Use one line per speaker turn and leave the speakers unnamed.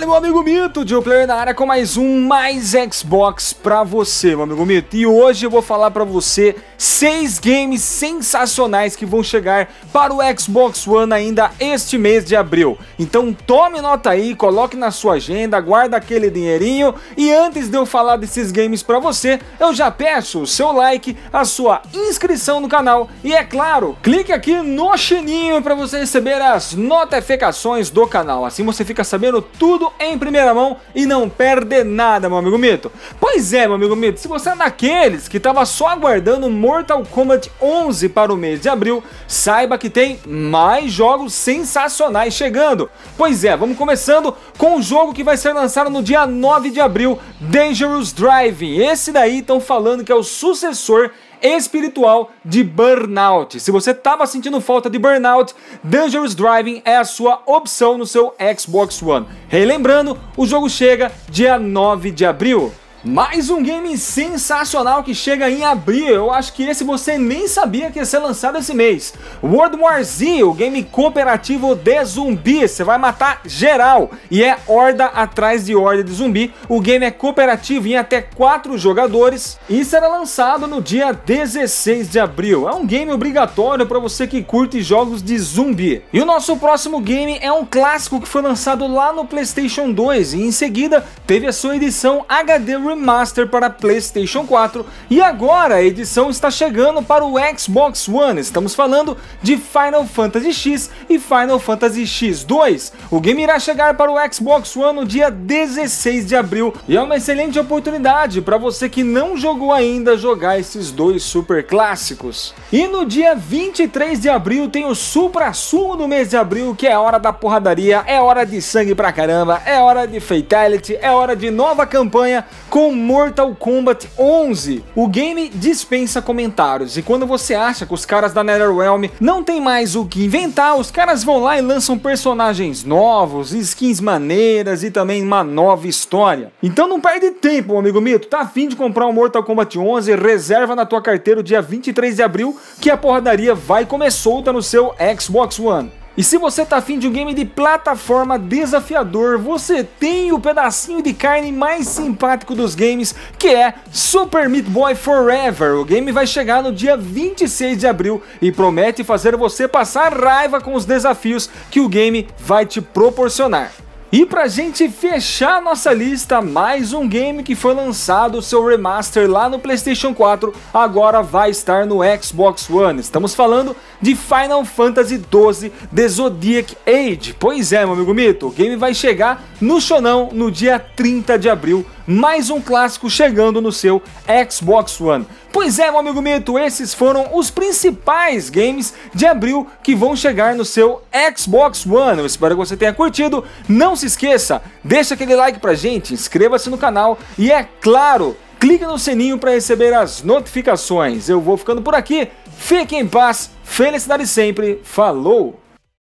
Fala, meu amigo Mito, de Player na área com mais um Mais Xbox pra você, meu amigo Mito. E hoje eu vou falar pra você seis games sensacionais que vão chegar para o Xbox One ainda este mês de abril. Então tome nota aí, coloque na sua agenda, guarda aquele dinheirinho e antes de eu falar desses games pra você, eu já peço o seu like, a sua inscrição no canal e é claro, clique aqui no sininho para você receber as notificações do canal. Assim você fica sabendo tudo em primeira mão e não perde nada, meu amigo Mito. Pois é, meu amigo Mito, se você é daqueles que estava só aguardando Mortal Kombat 11 para o mês de abril, saiba que tem mais jogos sensacionais chegando. Pois é, vamos começando com o jogo que vai ser lançado no dia 9 de abril, Dangerous Driving. Esse daí estão falando que é o sucessor espiritual de Burnout. Se você estava sentindo falta de Burnout, Dangerous Driving é a sua opção no seu Xbox One. Relembrando, o jogo chega dia 9 de abril. Mais um game sensacional que chega em abril, eu acho que esse você nem sabia que ia ser lançado esse mês. World War Z, o game cooperativo de zumbi, você vai matar geral e é horda atrás de horda de zumbi. O game é cooperativo em até 4 jogadores e será lançado no dia 16 de abril. É um game obrigatório para você que curte jogos de zumbi. E o nosso próximo game é um clássico que foi lançado lá no PlayStation 2 e em seguida teve a sua edição HD Remaster para PlayStation 4 e agora a edição está chegando para o Xbox One. Estamos falando de Final Fantasy X e Final Fantasy X2. O game irá chegar para o Xbox One no dia 16 de abril e é uma excelente oportunidade para você que não jogou ainda jogar esses dois super clássicos. E no dia 23 de abril tem o supra sumo do mês de abril, que é hora da porradaria, é hora de sangue pra caramba, é hora de fatality, é hora de nova campanha com com Mortal Kombat 11. O game dispensa comentários e quando você acha que os caras da NetherRealm não tem mais o que inventar, os caras vão lá e lançam personagens novos, skins maneiras e também uma nova história. Então não perde tempo, amigo Mito, tá afim de comprar o um Mortal Kombat 11, reserva na tua carteira o dia 23 de abril que a porradaria vai comer solta no seu Xbox One. E se você tá afim de um game de plataforma desafiador, você tem o pedacinho de carne mais simpático dos games, que é Super Meat Boy Forever. O game vai chegar no dia 26 de abril e promete fazer você passar raiva com os desafios que o game vai te proporcionar. E pra gente fechar nossa lista, mais um game que foi lançado seu remaster lá no PlayStation 4, agora vai estar no Xbox One. Estamos falando de Final Fantasy XII The Zodiac Age. Pois é, meu amigo Mito, o game vai chegar no Shonão no dia 30 de abril. Mais um clássico chegando no seu Xbox One. Pois é, meu amigo Mito, esses foram os principais games de abril que vão chegar no seu Xbox One. Eu espero que você tenha curtido. Não se esqueça, deixa aquele like pra gente, inscreva-se no canal e é claro, clique no sininho para receber as notificações. Eu vou ficando por aqui. Fique em paz, felicidade sempre. Falou!